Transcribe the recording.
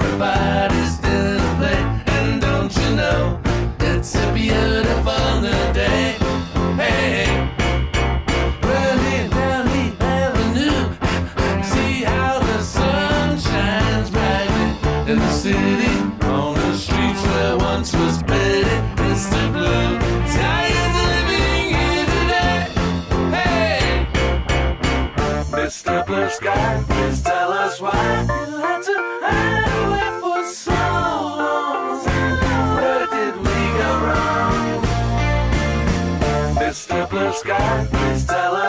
Everybody's still play, and don't you know it's a beautiful day. Hey, down the avenue, see how the sun shines in the city on the streets where once was blue. Living here today. Hey, Mr. Blue Sky, please tell us why. Blue Sky, please tell us